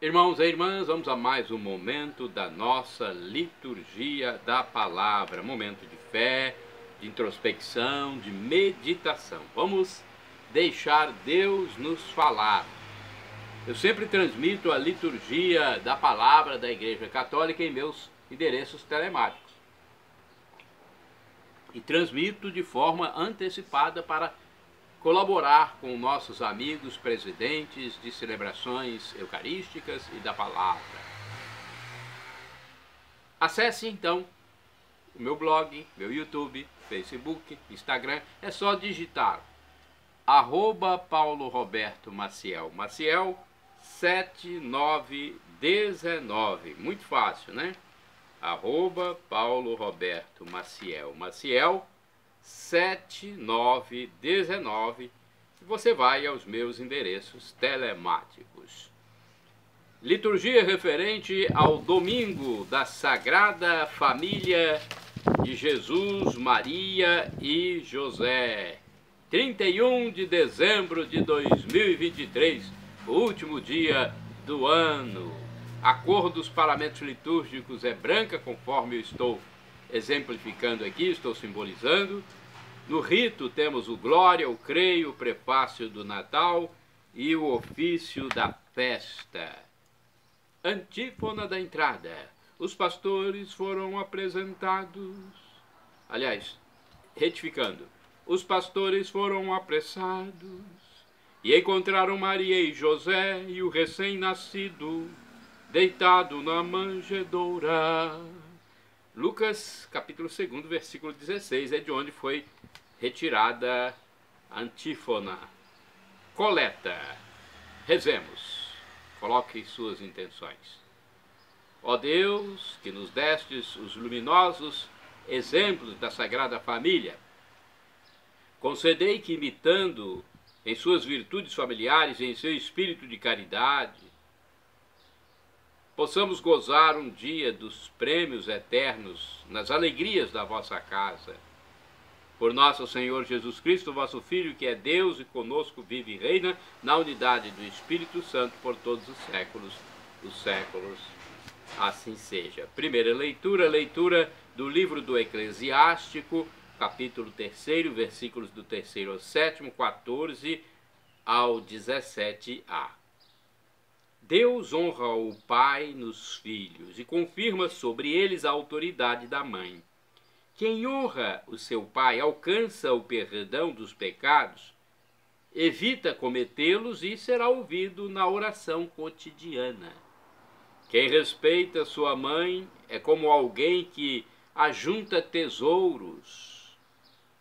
Irmãos e irmãs, vamos a mais um momento da nossa liturgia da palavra, momento de fé, de introspecção, de meditação. Vamos deixar Deus nos falar. Eu sempre transmito a liturgia da palavra da Igreja Católica em meus endereços telemáticos. E transmito de forma antecipada para colaborar com nossos amigos presidentes de celebrações eucarísticas e da palavra. Acesse então o meu blog, meu YouTube, Facebook, Instagram. É só digitar arroba Paulo Roberto Maciel. Maciel 7919. Muito fácil, né? Arroba Paulo Roberto Maciel. Maciel 7919 e você vai aos meus endereços telemáticos. Liturgia referente ao domingo da Sagrada Família de Jesus, Maria e José. 31 de dezembro de 2023, o último dia do ano. A cor dos paramentos litúrgicos é branca, conforme eu estou exemplificando aqui, estou simbolizando. No rito temos o Glória, o Creio, o prefácio do Natal e o ofício da festa. Antífona da entrada. Os pastores foram apresentados. Aliás, retificando, os pastores foram apressados e encontraram Maria e José e o recém-nascido deitado na manjedoura. Lucas capítulo 2, versículo 16, é de onde foi retirada antífona. Coleta. Rezemos. Coloque suas intenções. Ó Deus, que nos destes os luminosos exemplos da Sagrada Família, concedei que, imitando em suas virtudes familiares em seu espírito de caridade, possamos gozar um dia dos prêmios eternos nas alegrias da vossa casa por nosso Senhor Jesus Cristo, vosso Filho, que é Deus e conosco vive e reina na unidade do Espírito Santo por todos os séculos dos séculos. Assim seja. Primeira leitura, leitura do livro do Eclesiástico, capítulo 3, versículos do 3 ao 7, 14 ao 17a. Deus honra o pai nos filhos e confirma sobre eles a autoridade da mãe. Quem honra o seu pai alcança o perdão dos pecados, evita cometê-los e será ouvido na oração cotidiana. Quem respeita sua mãe é como alguém que ajunta tesouros.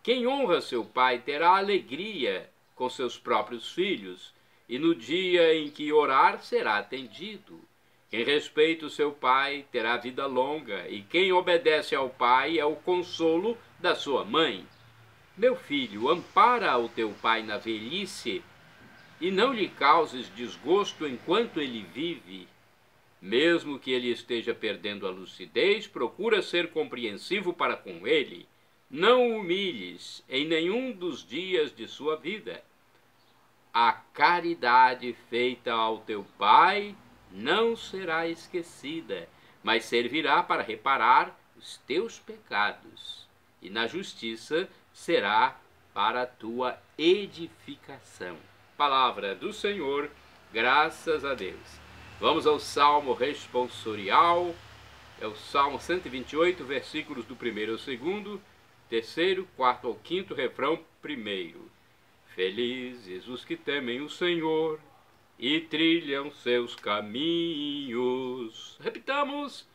Quem honra seu pai terá alegria com seus próprios filhos, e no dia em que orar será atendido. Quem respeita o seu pai terá vida longa, e quem obedece ao pai é o consolo da sua mãe. Meu filho, ampara o teu pai na velhice, e não lhe causes desgosto enquanto ele vive. Mesmo que ele esteja perdendo a lucidez, procura ser compreensivo para com ele. Não o humilhes em nenhum dos dias de sua vida. A caridade feita ao teu pai não será esquecida, mas servirá para reparar os teus pecados, e na justiça será para a tua edificação. Palavra do Senhor, graças a Deus. Vamos ao Salmo responsorial, é o Salmo 128, versículos do primeiro ao segundo, terceiro, quarto ao quinto, refrão primeiro. Felizes os que temem o Senhor e trilham seus caminhos. Repitamos: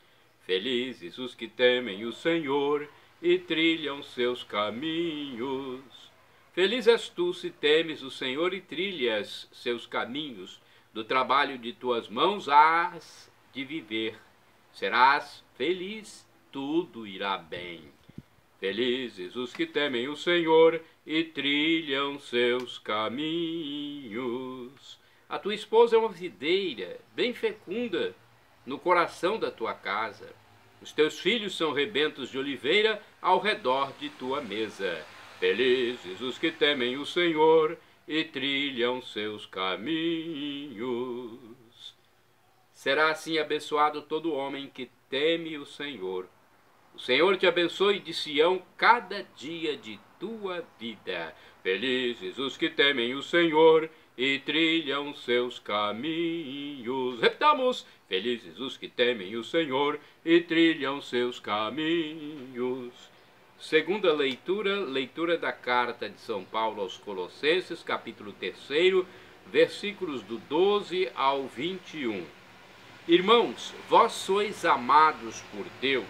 Felizes os que temem o Senhor e trilham seus caminhos. Feliz és tu se temes o Senhor e trilhas seus caminhos. Do trabalho de tuas mãos hás de viver. Serás feliz, tudo irá bem. Felizes os que temem o Senhor e trilham seus caminhos. A tua esposa é uma videira bem fecunda no coração da tua casa. Os teus filhos são rebentos de oliveira ao redor de tua mesa. Felizes os que temem o Senhor e trilham seus caminhos. Será assim abençoado todo homem que teme o Senhor. O Senhor te abençoe de Sião cada dia de tua vida. Felizes os que temem o Senhor e trilham seus caminhos. Repitamos: Felizes os que temem o Senhor e trilham seus caminhos. Segunda leitura, leitura da carta de São Paulo aos Colossenses, capítulo 3, versículos do 12 ao 21. Irmãos, vós sois amados por Deus,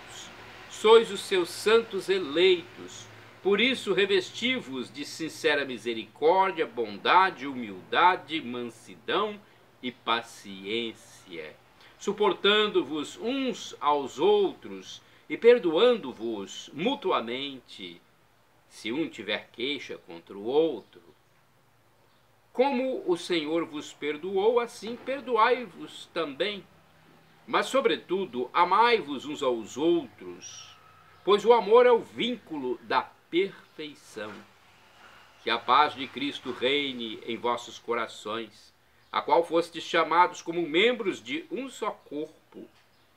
sois os seus santos eleitos por isso, revesti-vos de sincera misericórdia, bondade, humildade, mansidão e paciência, suportando-vos uns aos outros e perdoando-vos mutuamente, se um tiver queixa contra o outro. Como o Senhor vos perdoou, assim perdoai-vos também. Mas, sobretudo, amai-vos uns aos outros, pois o amor é o vínculo da perfeição. Que a paz de Cristo reine em vossos corações, a qual fostes chamados como membros de um só corpo,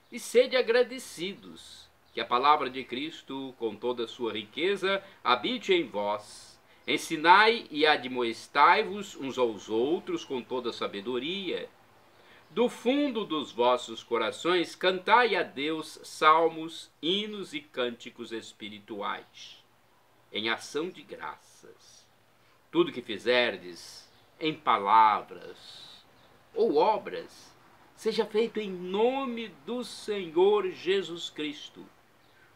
e sede agradecidos, que a palavra de Cristo, com toda a sua riqueza, habite em vós. Ensinai e admoestai-vos uns aos outros com toda sabedoria. Do fundo dos vossos corações, cantai a Deus salmos, hinos e cânticos espirituais em ação de graças. Tudo que fizerdes em palavras ou obras, seja feito em nome do Senhor Jesus Cristo.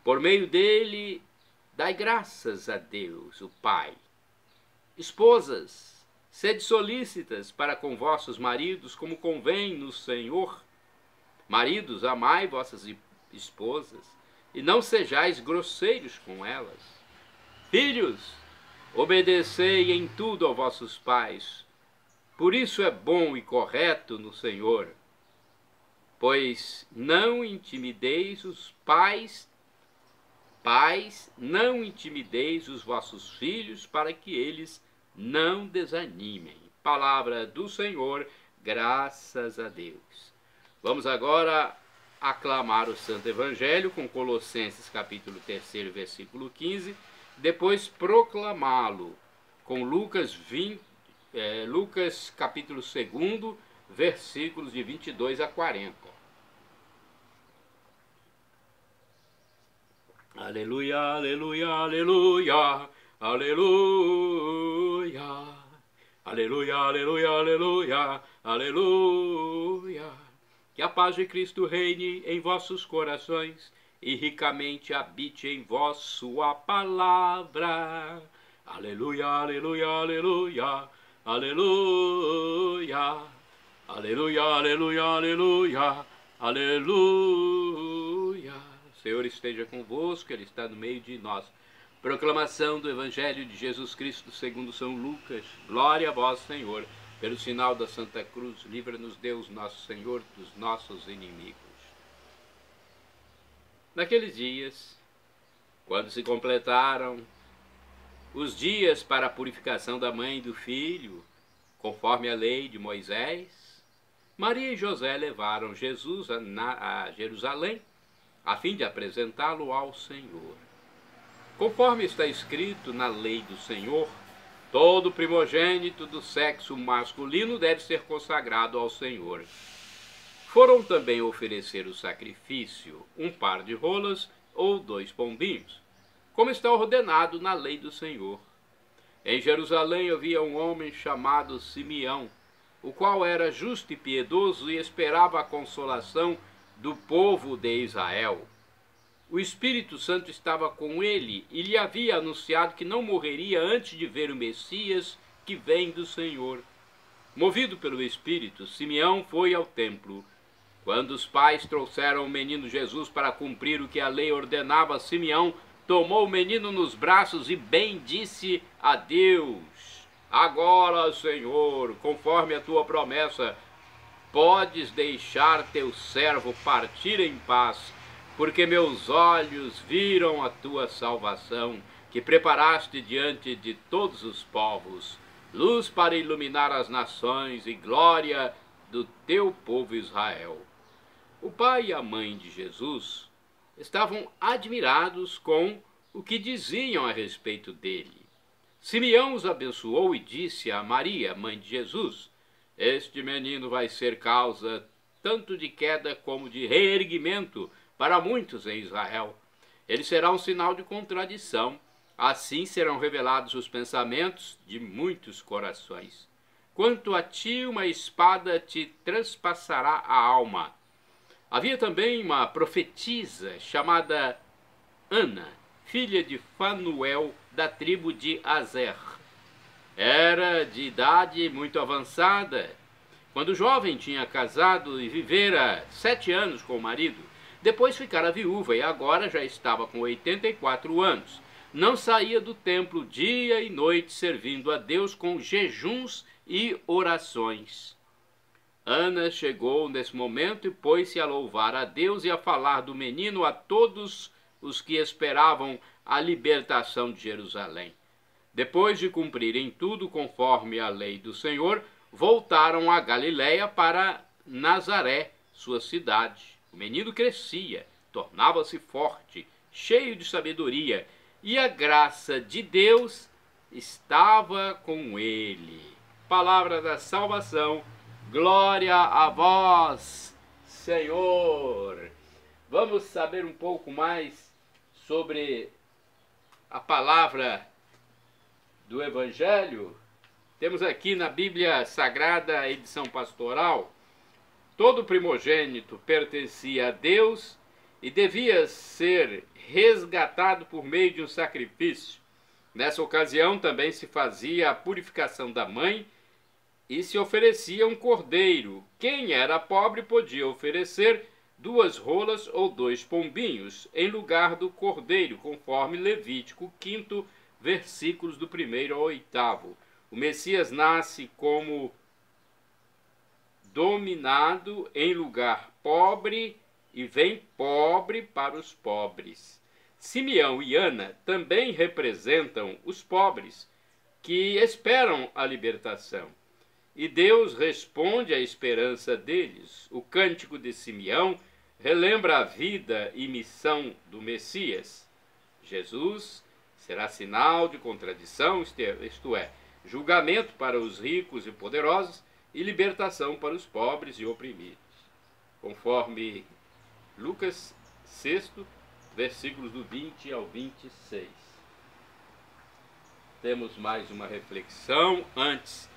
Por meio dele, dai graças a Deus, o Pai. Esposas, sede solícitas para com vossos maridos, como convém no Senhor. Maridos, amai vossas esposas, e não sejais grosseiros com elas Filhos, obedecei em tudo aos vossos pais, por isso é bom e correto no Senhor. Pois não intimideis os pais, pais, não intimideis os vossos filhos, para que eles não desanimem. Palavra do Senhor, graças a Deus. Vamos agora aclamar o Santo Evangelho com Colossenses capítulo 3, versículo 15 depois proclamá-lo com Lucas 20, é, Lucas capítulo 2, versículos de 22 a 40. Aleluia, aleluia, aleluia, aleluia. Aleluia, aleluia, aleluia, aleluia. Que a paz de Cristo reine em vossos corações e ricamente habite em vós sua palavra. Aleluia, aleluia, aleluia, aleluia, aleluia, aleluia, aleluia, aleluia. Senhor esteja convosco, Ele está no meio de nós. Proclamação do Evangelho de Jesus Cristo segundo São Lucas. Glória a vós, Senhor. Pelo sinal da Santa Cruz, livra-nos Deus, nosso Senhor, dos nossos inimigos. Naqueles dias, quando se completaram os dias para a purificação da mãe e do filho, conforme a lei de Moisés, Maria e José levaram Jesus a, Jerusalém, a fim de apresentá-lo ao Senhor. Conforme está escrito na lei do Senhor, todo primogênito do sexo masculino deve ser consagrado ao Senhor foram também oferecer o sacrifício um par de rolas ou dois pombinhos, como está ordenado na lei do Senhor. Em Jerusalém havia um homem chamado Simeão, o qual era justo e piedoso e esperava a consolação do povo de Israel. O Espírito Santo estava com ele e lhe havia anunciado que não morreria antes de ver o Messias que vem do Senhor. Movido pelo Espírito, Simeão foi ao templo quando os pais trouxeram o menino Jesus para cumprir o que a lei ordenava a Simeão, tomou o menino nos braços e bendisse a Deus. Agora, Senhor, conforme a tua promessa, podes deixar teu servo partir em paz, porque meus olhos viram a tua salvação, que preparaste diante de todos os povos, luz para iluminar as nações e glória do teu povo Israel. O pai e a mãe de Jesus estavam admirados com o que diziam a respeito dele. Simeão os abençoou e disse a Maria, mãe de Jesus: Este menino vai ser causa tanto de queda como de reerguimento para muitos em Israel. Ele será um sinal de contradição. Assim serão revelados os pensamentos de muitos corações. Quanto a ti, uma espada te transpassará a alma. Havia também uma profetisa chamada Ana, filha de Fanuel, da tribo de Azer. Era de idade muito avançada. Quando jovem tinha casado e vivera sete anos com o marido, depois ficara viúva e agora já estava com 84 anos. Não saía do templo dia e noite servindo a Deus com jejuns e orações. Ana chegou nesse momento e pôs-se a louvar a Deus e a falar do menino a todos os que esperavam a libertação de Jerusalém. Depois de cumprirem tudo conforme a lei do Senhor, voltaram a Galiléia para Nazaré, sua cidade. O menino crescia, tornava-se forte, cheio de sabedoria, e a graça de Deus estava com ele. Palavra da salvação Glória a vós, Senhor. Vamos saber um pouco mais sobre a palavra do Evangelho. Temos aqui na Bíblia Sagrada, edição pastoral, todo primogênito pertencia a Deus e devia ser resgatado por meio de um sacrifício. Nessa ocasião também se fazia a purificação da mãe e se oferecia um cordeiro. Quem era pobre podia oferecer duas rolas ou dois pombinhos em lugar do cordeiro, conforme Levítico 5, versículos do primeiro ao oitavo. O Messias nasce como dominado em lugar pobre e vem pobre para os pobres. Simeão e Ana também representam os pobres que esperam a libertação. E Deus responde à esperança deles. O cântico de Simeão relembra a vida e missão do Messias. Jesus será sinal de contradição, isto é, julgamento para os ricos e poderosos e libertação para os pobres e oprimidos. Conforme Lucas 6, versículos do 20 ao 26. Temos mais uma reflexão antes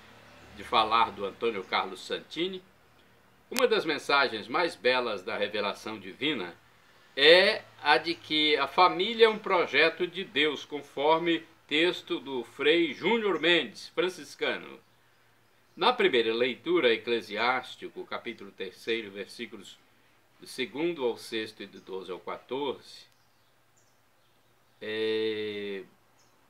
de falar do Antônio Carlos Santini, uma das mensagens mais belas da revelação divina é a de que a família é um projeto de Deus, conforme texto do Frei Júnior Mendes, franciscano. Na primeira leitura, Eclesiástico, capítulo 3, versículos do 2 ao 6 e do 12 ao 14, é,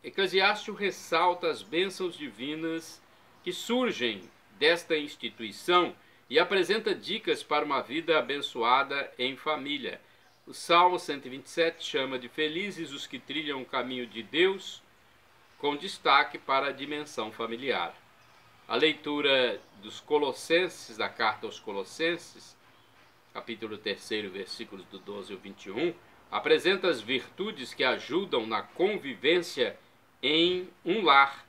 Eclesiástico ressalta as bênçãos divinas que surgem desta instituição e apresenta dicas para uma vida abençoada em família. O Salmo 127 chama de felizes os que trilham o caminho de Deus, com destaque para a dimensão familiar. A leitura dos Colossenses, da carta aos Colossenses, capítulo 3, versículos do 12 ao 21, apresenta as virtudes que ajudam na convivência em um lar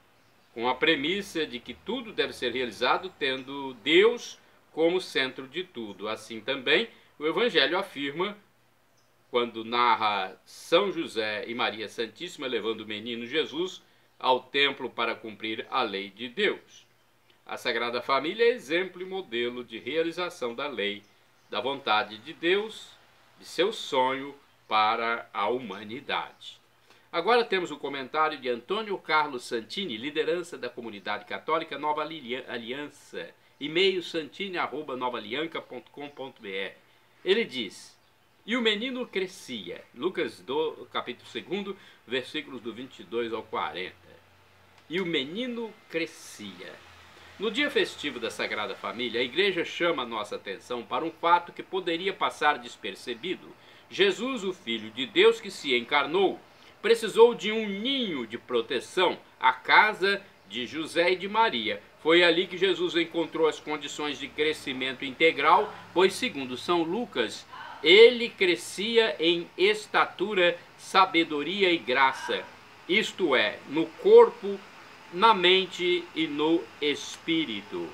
com a premissa de que tudo deve ser realizado tendo Deus como centro de tudo. Assim também, o Evangelho afirma, quando narra São José e Maria Santíssima levando o menino Jesus ao templo para cumprir a lei de Deus. A Sagrada Família é exemplo e modelo de realização da lei, da vontade de Deus, de seu sonho para a humanidade. Agora temos o comentário de Antônio Carlos Santini, liderança da comunidade católica Nova Aliança, e-mail santini@novaalianca.com.br. Ele diz: "E o menino crescia." Lucas do capítulo 2, versículos do 22 ao 40. E o menino crescia. No dia festivo da Sagrada Família, a igreja chama a nossa atenção para um fato que poderia passar despercebido. Jesus, o filho de Deus que se encarnou, precisou de um ninho de proteção, a casa de José e de Maria Foi ali que Jesus encontrou as condições de crescimento integral, pois, segundo São Lucas, ele crescia em estatura, sabedoria e graça, isto é, no corpo, na mente e no espírito.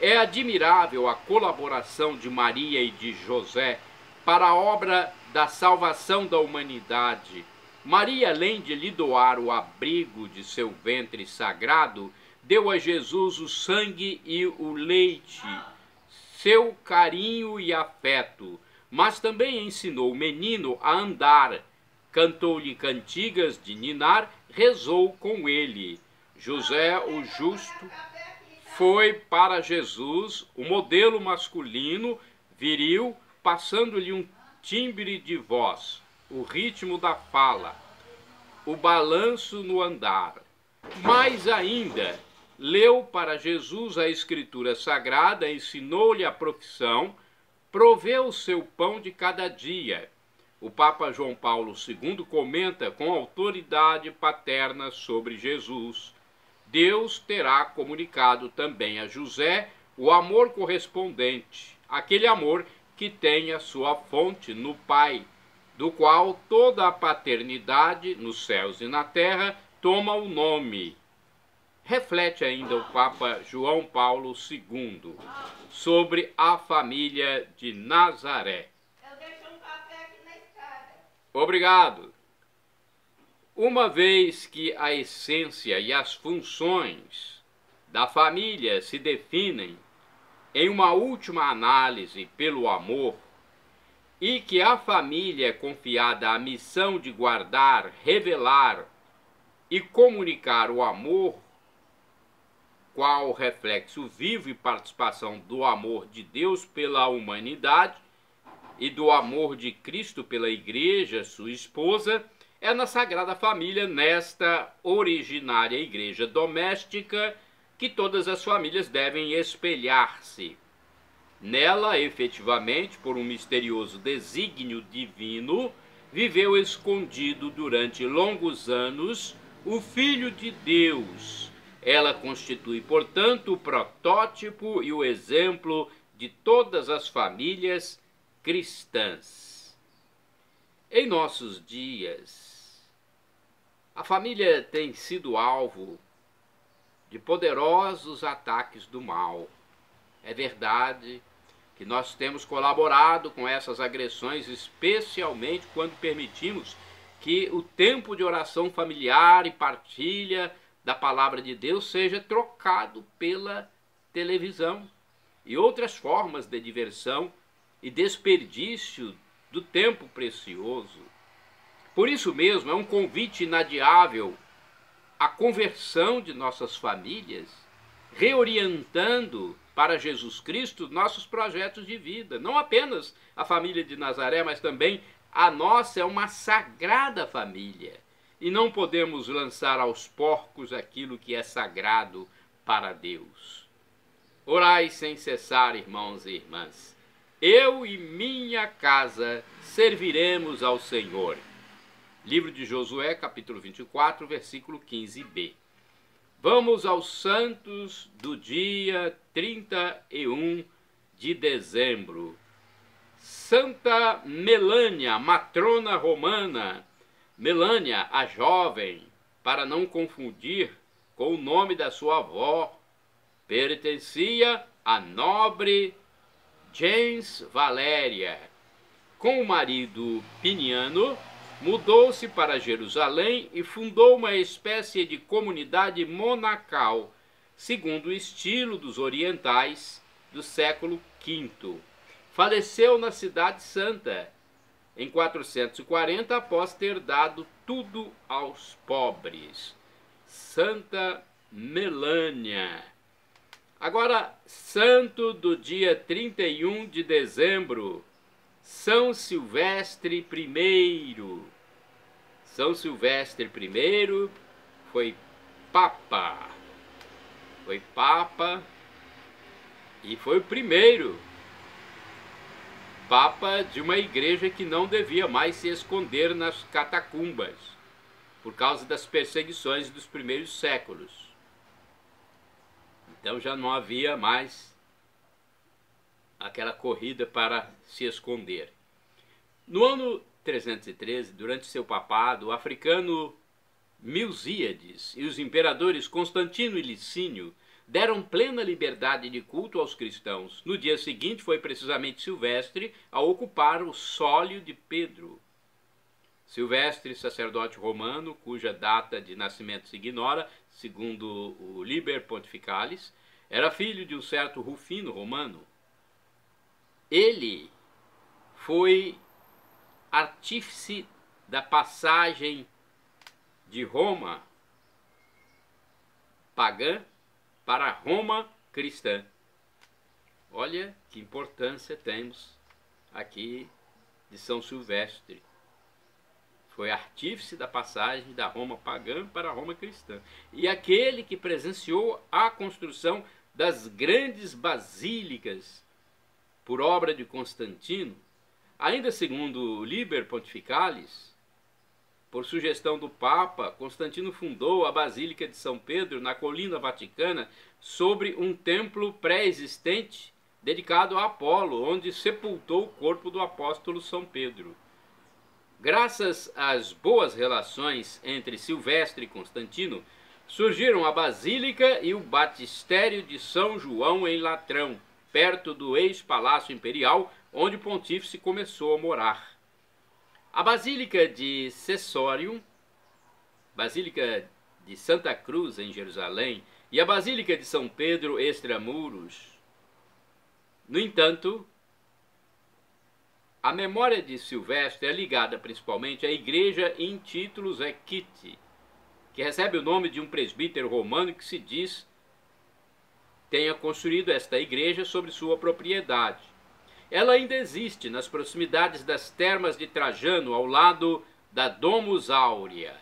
É admirável a colaboração de Maria e de José para a obra da salvação da humanidade. Maria, além de lhe doar o abrigo de seu ventre sagrado, deu a Jesus o sangue e o leite, seu carinho e afeto, mas também ensinou o menino a andar, cantou-lhe cantigas de ninar, rezou com ele. José, o justo, foi para Jesus o modelo masculino, viril, passando-lhe um timbre de voz, o ritmo da fala, o balanço no andar. Mais ainda, leu para Jesus a Escritura Sagrada, ensinou-lhe a profissão, proveu o seu pão de cada dia. O Papa João Paulo II comenta com autoridade paterna sobre Jesus. Deus terá comunicado também a José o amor correspondente, aquele amor que tem a sua fonte no Pai, do qual toda a paternidade nos céus e na terra toma o nome reflete ainda o Papa João Paulo II sobre a família de Nazaré. Obrigado. Uma vez que a essência e as funções da família se definem em uma última análise pelo amor, e que a família é confiada a missão de guardar, revelar e comunicar o amor qual reflexo vivo e participação do amor de Deus pela humanidade e do amor de Cristo pela Igreja, sua esposa, é na Sagrada Família, nesta originária igreja doméstica, que todas as famílias devem espelhar-se. Nela, efetivamente, por um misterioso desígnio divino, viveu escondido durante longos anos o Filho de Deus ela constitui, portanto, o protótipo e o exemplo de todas as famílias cristãs. Em nossos dias, a família tem sido alvo de poderosos ataques do mal. É verdade que nós temos colaborado com essas agressões, especialmente quando permitimos que o tempo de oração familiar e partilha da palavra de Deus seja trocado pela televisão e outras formas de diversão e desperdício do tempo precioso. Por isso mesmo, é um convite inadiável à conversão de nossas famílias, reorientando para Jesus Cristo nossos projetos de vida. Não apenas a família de Nazaré, mas também a nossa é uma sagrada família e não podemos lançar aos porcos aquilo que é sagrado para Deus. Orai sem cessar, irmãos e irmãs. Eu e minha casa serviremos ao Senhor. Livro de Josué, capítulo 24, versículo 15b. Vamos aos santos do dia 31 de dezembro. Santa Melânia, matrona romana, Melânia, a jovem, para não confundir com o nome da sua avó, pertencia à nobre James Valéria. Com o marido Piniano, mudou-se para Jerusalém e fundou uma espécie de comunidade monacal, segundo o estilo dos orientais do século V. Faleceu na Cidade Santa, em 440, após ter dado tudo aos pobres. Santa Melânia. Agora, santo do dia 31 de dezembro, São Silvestre I. São Silvestre I foi papa. Foi papa e foi o primeiro papa de uma igreja que não devia mais se esconder nas catacumbas, por causa das perseguições dos primeiros séculos. Então já não havia mais aquela corrida para se esconder. No ano 313, durante seu papado, o africano Milzíades e os imperadores Constantino e Licínio deram plena liberdade de culto aos cristãos. No dia seguinte foi precisamente Silvestre a ocupar o sólio de Pedro. Silvestre, sacerdote romano, cuja data de nascimento se ignora, segundo o Liber Pontificalis, era filho de um certo Rufino romano. Ele foi artífice da passagem de Roma pagã para Roma cristã. Olha que importância temos aqui de São Silvestre. Foi artífice da passagem da Roma pagã para a Roma cristã. E aquele que presenciou a construção das grandes basílicas por obra de Constantino, ainda segundo Liber Pontificalis, por sugestão do Papa, Constantino fundou a Basílica de São Pedro na colina vaticana sobre um templo pré-existente dedicado a Apolo, onde sepultou o corpo do apóstolo São Pedro. Graças às boas relações entre Silvestre e Constantino, surgiram a Basílica e o Batistério de São João em Latrão, perto do ex-palácio imperial, onde o pontífice começou a morar. A Basílica de Cessório, Basílica de Santa Cruz em Jerusalém e a Basílica de São Pedro Extramuros. No entanto, a memória de Silvestre é ligada principalmente à igreja em títulos Equite, que recebe o nome de um presbítero romano que se diz tenha construído esta igreja sobre sua propriedade. Ela ainda existe nas proximidades das termas de Trajano, ao lado da Domus Áurea.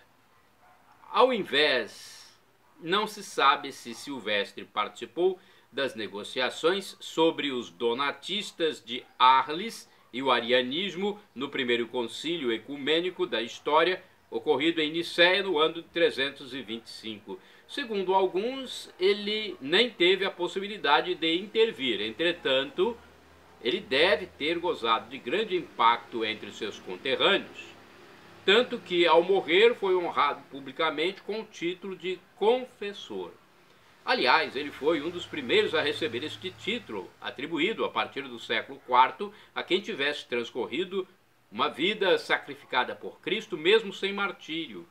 Ao invés, não se sabe se Silvestre participou das negociações sobre os donatistas de Arles e o arianismo no primeiro concílio ecumênico da história, ocorrido em Nicéia no ano de 325. Segundo alguns, ele nem teve a possibilidade de intervir. Entretanto, ele deve ter gozado de grande impacto entre seus conterrâneos, tanto que ao morrer foi honrado publicamente com o título de confessor. Aliás, ele foi um dos primeiros a receber este título, atribuído a partir do século IV a quem tivesse transcorrido uma vida sacrificada por Cristo, mesmo sem martírio.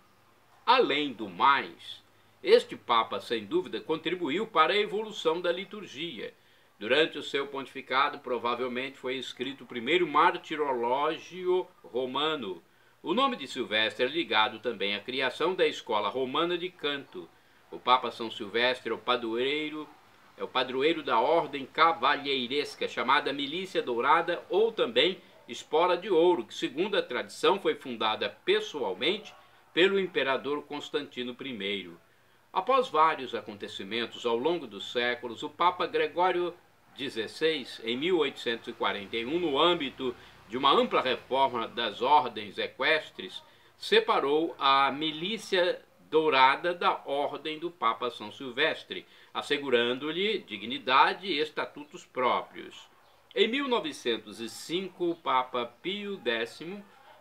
Além do mais, este Papa, sem dúvida, contribuiu para a evolução da liturgia Durante o seu pontificado, provavelmente foi escrito o primeiro martirológio romano. O nome de Silvestre é ligado também à criação da escola romana de canto. O Papa São Silvestre é o padroeiro, é o padroeiro da ordem cavalheiresca, chamada Milícia Dourada ou também Espora de Ouro, que, segundo a tradição, foi fundada pessoalmente pelo imperador Constantino I. Após vários acontecimentos ao longo dos séculos, o Papa Gregório 16, em 1841, no âmbito de uma ampla reforma das ordens equestres, separou a milícia dourada da ordem do Papa São Silvestre, assegurando-lhe dignidade e estatutos próprios. Em 1905, o Papa Pio X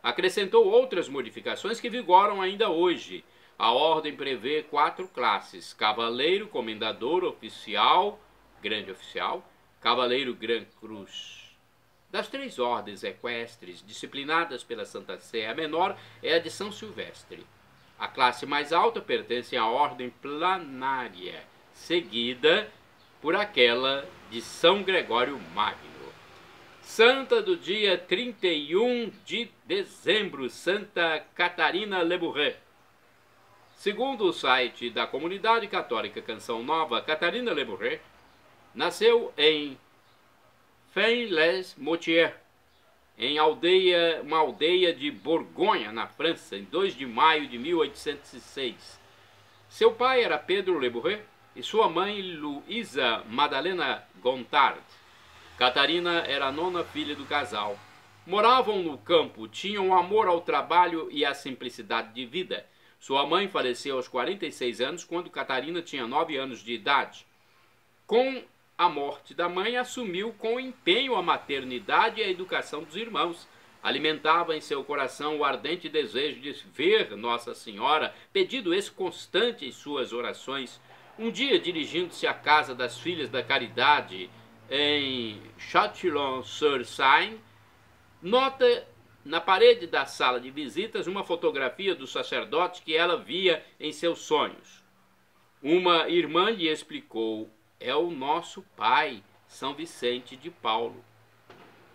acrescentou outras modificações que vigoram ainda hoje. A ordem prevê quatro classes: cavaleiro, comendador, oficial, grande oficial, Cavaleiro Gran Cruz. Das três ordens equestres disciplinadas pela Santa Sé, a menor é a de São Silvestre. A classe mais alta pertence à ordem planária, seguida por aquela de São Gregório Magno. Santa do dia 31 de dezembro, Santa Catarina Lebouré. Segundo o site da comunidade católica Canção Nova, Catarina Lebouré Nasceu em Fain-les-Moutiers, em aldeia, uma aldeia de Borgonha, na França, em 2 de maio de 1806. Seu pai era Pedro Lebouret e sua mãe Luísa Madalena Gontard. Catarina era a nona filha do casal. Moravam no campo, tinham amor ao trabalho e à simplicidade de vida. Sua mãe faleceu aos 46 anos, quando Catarina tinha 9 anos de idade. Com a morte da mãe, assumiu com empenho a maternidade e a educação dos irmãos. Alimentava em seu coração o ardente desejo de ver Nossa Senhora, pedido esse constante em suas orações. Um dia, dirigindo-se à casa das Filhas da Caridade, em Chatillon-sur-Seine, nota na parede da sala de visitas uma fotografia do sacerdote que ela via em seus sonhos. Uma irmã lhe explicou: é o nosso pai, São Vicente de Paulo.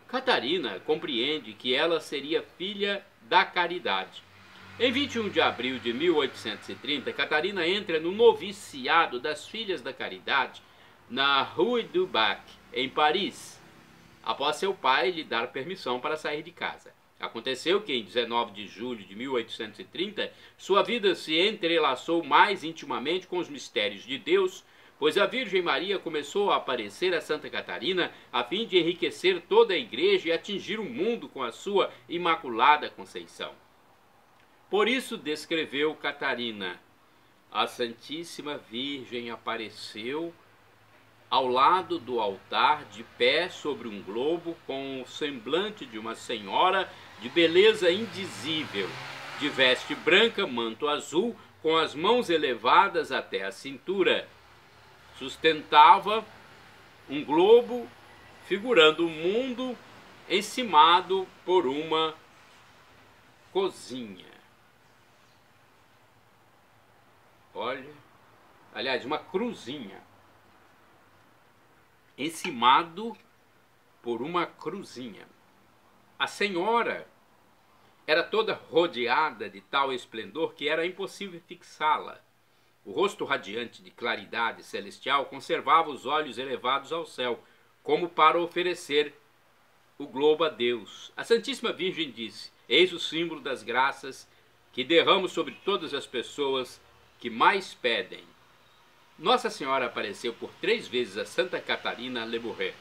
Catarina compreende que ela seria filha da caridade. Em 21 de abril de 1830, Catarina entra no noviciado das Filhas da Caridade na Rue du Bac, em Paris, após seu pai lhe dar permissão para sair de casa. Aconteceu que em 19 de julho de 1830, sua vida se entrelaçou mais intimamente com os mistérios de Deus, pois a Virgem Maria começou a aparecer a Santa Catarina a fim de enriquecer toda a igreja e atingir o mundo com a sua imaculada conceição. Por isso descreveu Catarina: A Santíssima Virgem apareceu ao lado do altar, de pé sobre um globo, com o semblante de uma senhora de beleza indizível, de veste branca, manto azul, com as mãos elevadas até a cintura. Sustentava um globo figurando o mundo encimado por uma cozinha. Olha, aliás, uma cruzinha encimado por uma cruzinha. A senhora era toda rodeada de tal esplendor que era impossível fixá-la. O rosto radiante de claridade celestial conservava os olhos elevados ao céu, como para oferecer o globo a Deus. A Santíssima Virgem disse: Eis o símbolo das graças que derramo sobre todas as pessoas que mais pedem. Nossa Senhora apareceu por três vezes a Santa Catarina Lebouré.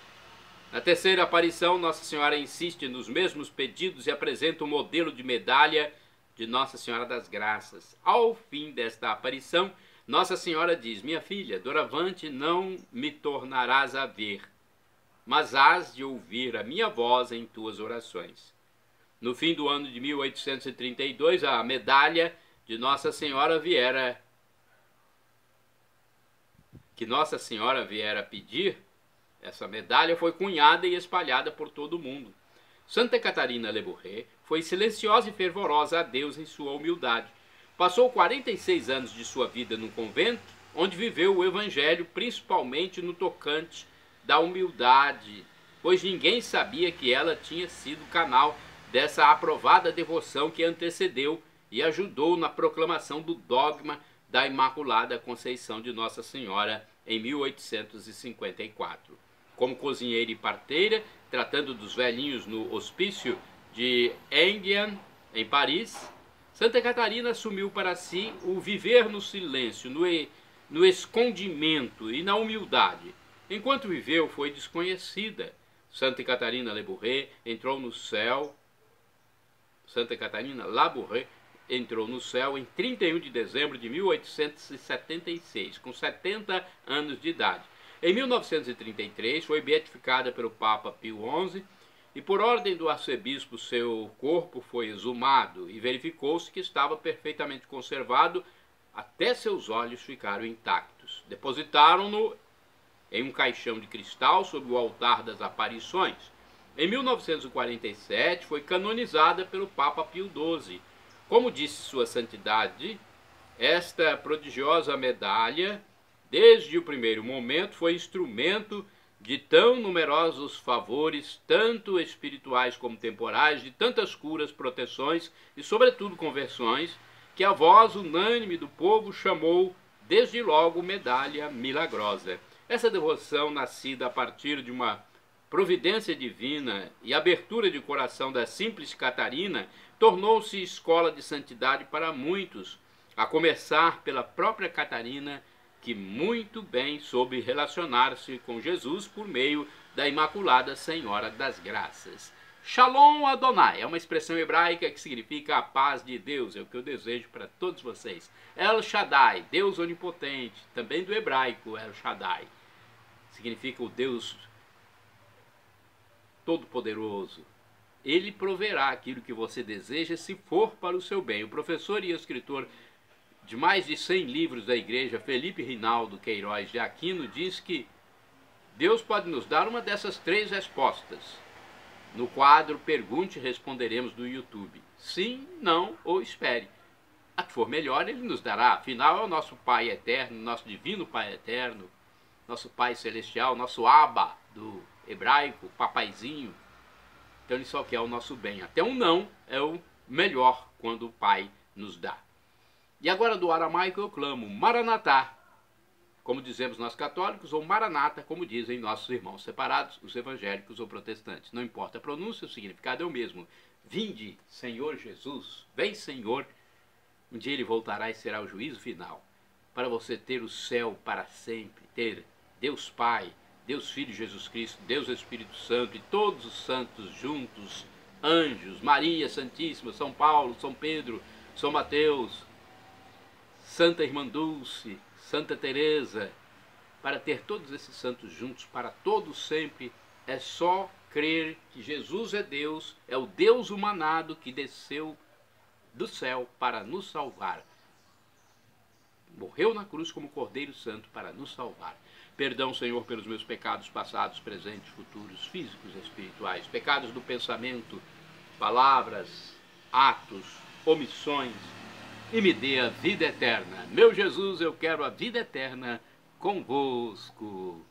Na terceira aparição, Nossa Senhora insiste nos mesmos pedidos e apresenta o um modelo de medalha de Nossa Senhora das Graças. Ao fim desta aparição, Nossa Senhora diz: Minha filha, doravante não me tornarás a ver, mas hás de ouvir a minha voz em tuas orações. No fim do ano de 1832, a medalha de Nossa Senhora viera que Nossa Senhora viera pedir, essa medalha foi cunhada e espalhada por todo o mundo. Santa Catarina Lebouré foi silenciosa e fervorosa a Deus em sua humildade. Passou 46 anos de sua vida num convento, onde viveu o Evangelho, principalmente no tocante da humildade, pois ninguém sabia que ela tinha sido canal dessa aprovada devoção que antecedeu e ajudou na proclamação do dogma da Imaculada Conceição de Nossa Senhora em 1854. Como cozinheira e parteira, tratando dos velhinhos no hospício de Enghien, em Paris, Santa Catarina assumiu para si o viver no silêncio, no, no escondimento e na humildade. Enquanto viveu, foi desconhecida. Santa Catarina Labouré entrou no céu. Santa Catarina Labouré entrou no céu em 31 de dezembro de 1876, com 70 anos de idade. Em 1933 foi beatificada pelo Papa Pio XI e por ordem do arcebispo seu corpo foi exumado e verificou-se que estava perfeitamente conservado até seus olhos ficaram intactos. Depositaram-no em um caixão de cristal sobre o altar das aparições. Em 1947 foi canonizada pelo Papa Pio XII como disse Sua Santidade, esta prodigiosa medalha, desde o primeiro momento, foi instrumento de tão numerosos favores, tanto espirituais como temporais, de tantas curas, proteções e, sobretudo, conversões, que a voz unânime do povo chamou, desde logo, medalha milagrosa. Essa devoção, nascida a partir de uma providência divina e abertura de coração da simples Catarina, tornou-se escola de santidade para muitos, a começar pela própria Catarina, que muito bem soube relacionar-se com Jesus por meio da Imaculada Senhora das Graças. Shalom Adonai é uma expressão hebraica que significa a paz de Deus, é o que eu desejo para todos vocês. El Shaddai, Deus onipotente, também do hebraico El Shaddai. significa o Deus Todo-Poderoso. Ele proverá aquilo que você deseja se for para o seu bem. O professor e escritor de mais de 100 livros da igreja, Felipe Rinaldo Queiroz de Aquino, diz que Deus pode nos dar uma dessas três respostas. No quadro Pergunte e Responderemos do YouTube. Sim, não ou espere. A que for melhor, ele nos dará. Afinal, é o nosso Pai eterno, nosso divino Pai eterno, nosso Pai celestial, nosso Abba do hebraico, papaizinho. Então ele só quer o nosso bem. Até um não é o melhor quando o Pai nos dá. E agora do aramaico eu clamo Maranatá, como dizemos nós católicos, ou Maranata, como dizem nossos irmãos separados, os evangélicos ou protestantes. Não importa a pronúncia, o significado é o mesmo. Vinde, Senhor Jesus, vem Senhor. Um dia ele voltará e será o juízo final, para você ter o céu para sempre, ter Deus Pai, Deus Filho Jesus Cristo, Deus Espírito Santo e todos os santos juntos, anjos, Maria Santíssima, São Paulo, São Pedro, São Mateus, Santa Irmã Dulce, Santa Teresa, para ter todos esses santos juntos para todos sempre, é só crer que Jesus é Deus, é o Deus humanado que desceu do céu para nos salvar. Morreu na cruz como Cordeiro Santo para nos salvar. Perdão, Senhor, pelos meus pecados passados, presentes, futuros, físicos e espirituais, pecados do pensamento, palavras, atos, omissões e me dê a vida eterna. Meu Jesus, eu quero a vida eterna convosco.